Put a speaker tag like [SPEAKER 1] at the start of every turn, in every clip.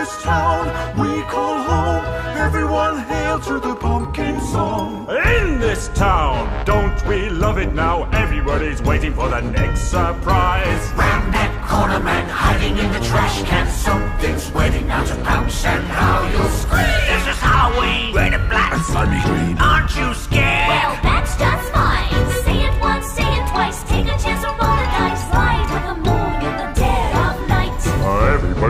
[SPEAKER 1] this town we call home. Everyone hail to the pumpkin song.
[SPEAKER 2] In this town, don't we love it now? Everybody's waiting for the next surprise.
[SPEAKER 3] Round that corner, man, hiding in the trash can. Something's waiting now to pounce, and how you'll scream. This is Halloween, red and black,
[SPEAKER 1] And slimy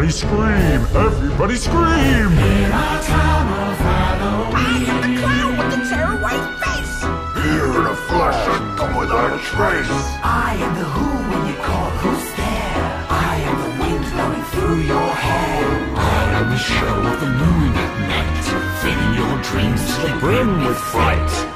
[SPEAKER 2] Everybody scream! Everybody scream!
[SPEAKER 3] In our town of Halloween. I am the clown with the terror white face.
[SPEAKER 1] Here in a flash and come without a trace.
[SPEAKER 3] I am the who when you call who's there. I am the wind blowing through your hair. I am the show of the moon at night, filling your dreams till they
[SPEAKER 2] Brim with fright.